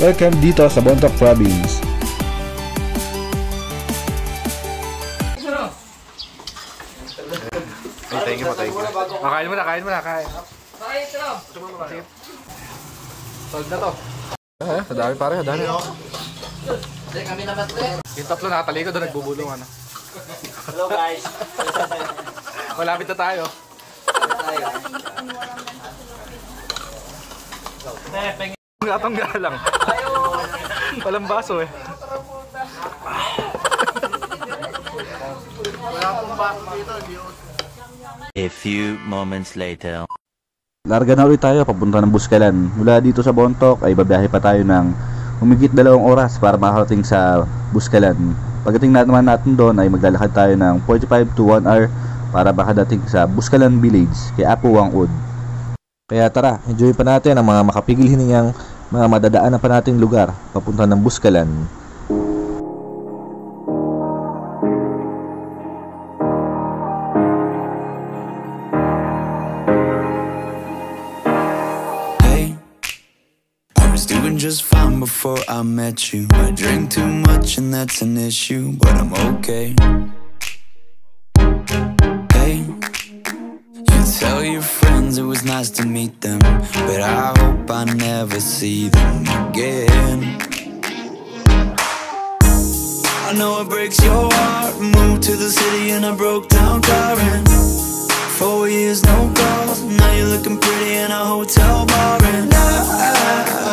Welcome dito sa Bontoc Province. Ay, thank you po, thank you. Makain mo na, kain mo na, kain. Bakit ito? Solve na to. Eh, madami pare, madami. Hindi kami na tatlo. Yung tatlo nakatalikod doon, nagbubulong ano. Hello guys. Malapit na tayo. Gatong galang. Walang baso eh. A few moments later. Larga na ulit tayo papunta ng Buskalan. Mula dito sa Bontoc ay babiyahe pa tayo ng humigit dalawang oras para makarating sa Buskalan. Pagdating na naman natin doon ay maglalakad tayo ng 45 to 1 hour para makadating sa Buskalan Village kay Apo Wangud. Kaya tara, enjoy pa natin ang mga makapigil hiningang mga madadaanan pa nating lugar papunta ng Buskalan. Just fine before I met you. I drink too much and that's an issue, but I'm okay. Was nice to meet them, but I hope I never see them again. I know it breaks your heart. Moved to the city and I broke down crying. Four years, no calls. Now you're looking pretty in a hotel bar, and I,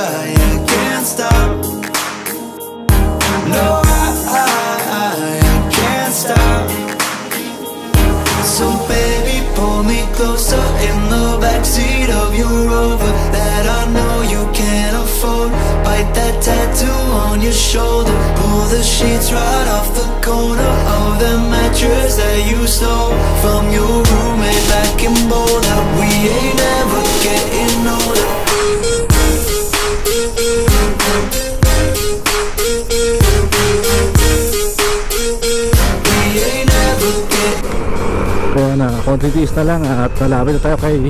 I can't stop. No, backseat of your Rover that I know you can't afford. Bite that tattoo on your shoulder. Pull the sheets right off the corner of the mattress that you stole from your roommate back in Boulder. We ain't ever getting older. Na, konti tiis na lang at malapit tayo kay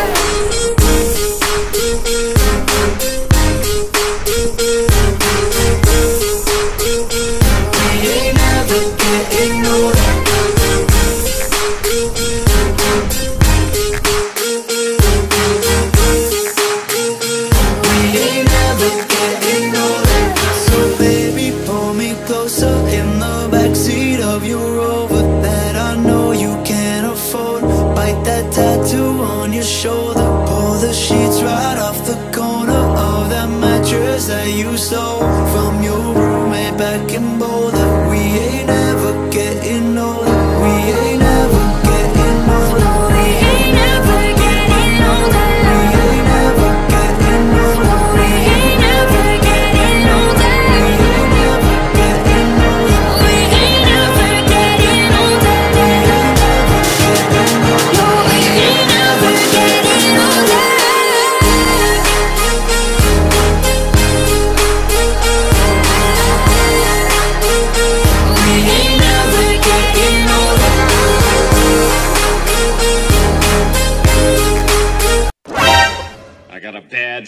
You stole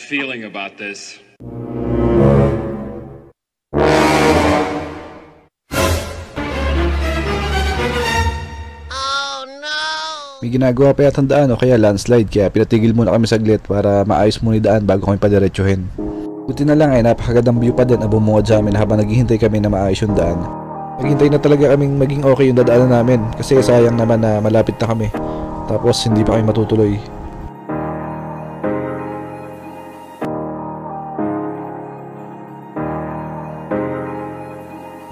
feeling about this. May ginagawa pa yata ang daan o kaya landslide kaya pinatigil muna kami saglit para maayos muna yung daan bago kami padiretsuhin. Buti na lang ay napakagandang view pa din ang bumungad sa amin habang naghihintay kami na maayos yung daan. Naghintay na talaga kaming maging okay yung dadaanan namin kasi sayang naman na malapit na kami. Tapos hindi pa kami matutuloy.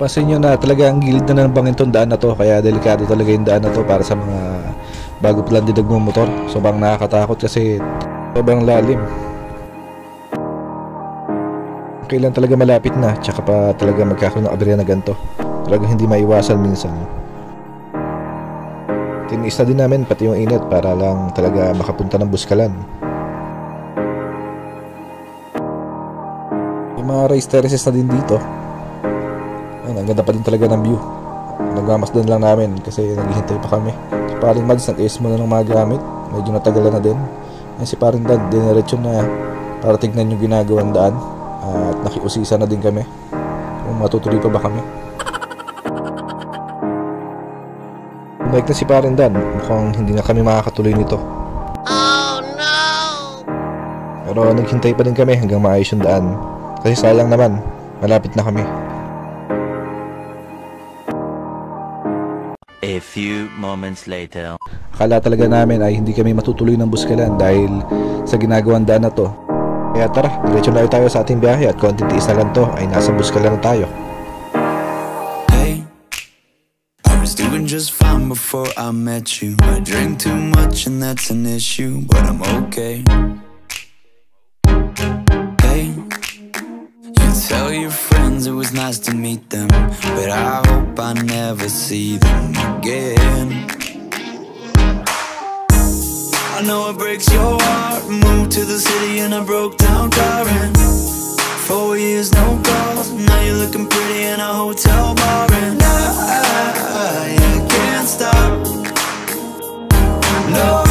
Pansin nyo na talaga ang gilid na ng bangin tong daan na to kaya delikado talaga yung daan na to para sa mga bago pa lang din nagmumotor. Sobrang nakakatakot kasi sobrang lalim. Kailan talaga malapit na tsaka pa talaga magkakaroon ng aberya na ganito. Talagang hindi maiwasan minsan. Tiniis na din namin pati yung init para lang talaga makapunta ng buskalan. Yung mga race terraces na din dito. Ang ganda pa din talaga ng view. Nagmamasdan lang namin kasi naghihintay pa kami. Si Paring Mads nag-ayos muna ng mga gamit. Medyo natagalan na din. Ayun, si Paring Dad, diniretso na para tignan yung ginagawang daan. At nakiusisa na din kami. Kung matutuloy pa ba kami. Balik na si Paring Dan. Mukhang hindi na kami makakatuloy nito. Oh no! Pero naghintay pa din kami hanggang maayos yung daan. Kasi sayang naman, malapit na kami. Few moments later. Akala talaga namin ay hindi kami matutuloy ng buskalan dahil sa ginagawang daan na to. Kaya tara, diretso na tayo sa ating biyahe at konting tiis na lang to ay nasa buskalan na tayo. Hey, I was doing just fine before I met you. I drink too much and that's an issue, but I'm okay. Hey, you tell your friends it was nice to meet them, but I hope I never see them again. I know it breaks your heart. Moved to the city in a broke down and Four years, no calls. Now you're looking pretty in a hotel bar, and I, I can't stop. No,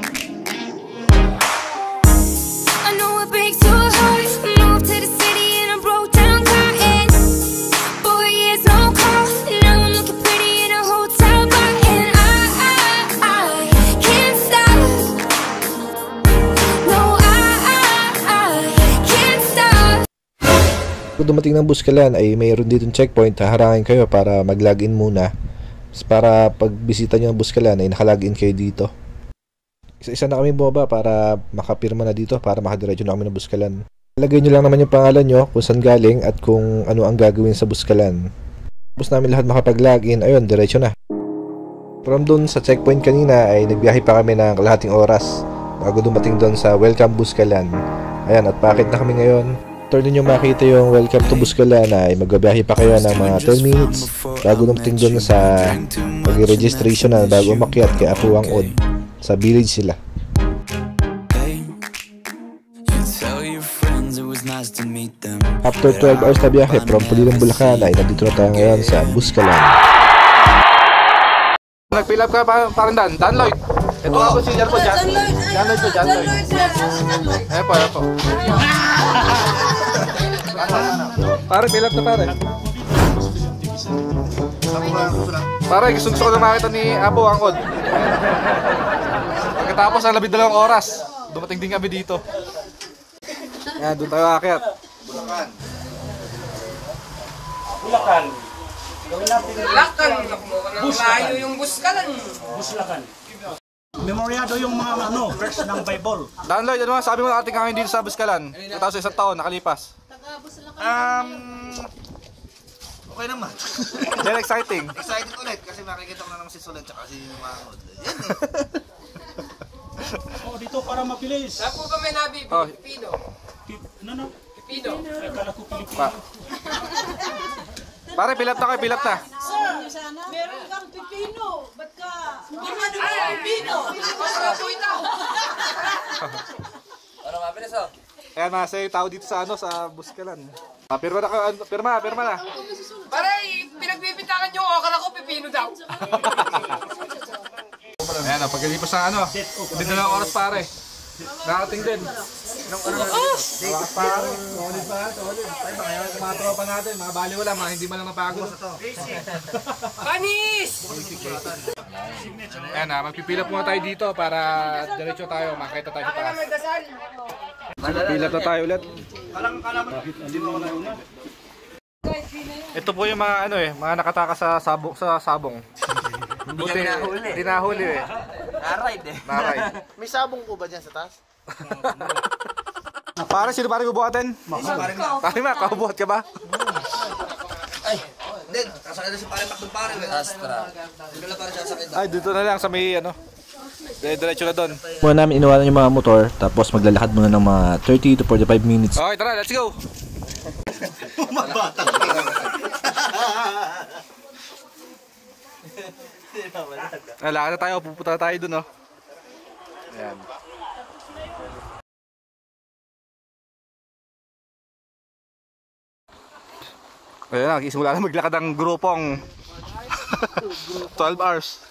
Dumating ng buskalan ay mayroon ditong checkpoint, haharangin kayo para mag-login muna. Para pag bisita nyo ng buskalan ay nakalagin kayo dito. Isa-isa na kami bumaba para makapirma na dito para makadiretso na kami ng buskalan. Ilagay nyo lang naman yung pangalan nyo, kung saan galing at kung ano ang gagawin sa buskalan. Tapos namin lahat makapag-login, ayun, diretso na. From doon sa checkpoint kanina ay nagbiyahe pa kami ng kalahating oras bago dumating doon sa Welcome Buskalan. Ayan, at bakit na kami ngayon? After ninyo makita yung Welcome to Buskalan ay magbabiyahe pa kayo ng mga 10 minutes bago dumating doon sa mag-registration na bago umakyat kay Apuang Od. Sa village sila. After 12 hours na biyahe from Pulilong, Bulacan ay nandito na tayo ngayon sa Buskalan. Nag-fill up ka pa, parang Dan. Dan Lloyd. Ito po si Jan po, Jan. Jan Lloyd po, Jan Lloyd. Eh po, eh po. Pare, up na pare. Pare, gusto gusto ko na makita ni Apo Angkod. Pagkatapos ng labing dalawang oras, dumating din kami dito. Yan, doon tayo akyat. Lakan, layo yung buskalan. Memoryado yung mga ano, verse ng Bible. Dan Lloyd, ano sabi mo ng ating kangin dito sa Buskalan? Tapos isang taon, nakalipas. Um, okay naman. Very exciting. Excited ulit kasi makikita ko na naman si Solen tsaka si Mahod. Yan Oh, dito para mabilis. Saan po ba may nabi? Oh. Pipino. Pip- no? Pipino. Ay, kala ko Pilipino. Pa. Pare, pilat na kayo, pilat na. Meron kang pipino. Ba't ka? Ay, pipino! Para po ito. Ano mabilis oh? Ayan, nasa yung tao dito sa ano, sa Buskalan. Ah, pirma na kayo, ano, pirma, pirma na. Pare, pinagbibitakan yung okra ko, pipino daw. Ayan, oh, pagkalipas ng ano, hindi na lang oras pare. Nakating din. Mga pare, solid pa, solid. Ay, baka yung mga tropa natin, mga bali wala, mga hindi man lang napagod. Panis! Ayan, ah, magpipila po tayo dito para diretso tayo, makita tayo sa taas. Dasal. Pila na tayo ulit. Ito po yung mga ano eh, mga nakataka sa sabong sa sabong. Hindi kami nahuli. Hindi nahuli eh. Na-ride eh. Naride. May sabong po ba dyan sa taas? Pare, sino pare bubuhatin? Pare ma, kabubuhat ka ba? Hindi, kasakit na si pare Mac doon pare. Astra. Pare. Ay, dito na lang sa may ano. Diretso na doon. Muna namin iniwanan yung mga motor, tapos maglalakad muna ng mga 30 to 45 minutes. Okay, tara, let's go. Ah, lakad na tayo, pupunta na tayo doon, oh. Ayan. Ayan na, nagsisimula na maglakad ang grupong 12 hours.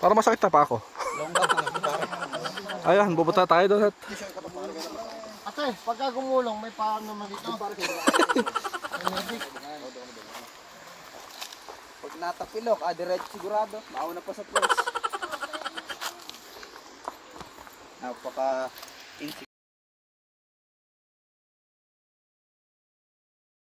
Para masakit na pa ako. Ayan, bubuta tayo doon at Ate, pagka gumulong, may parang naman dito. Pag natapilok, ah, diretso sigurado. Mauna pa sa press. Napaka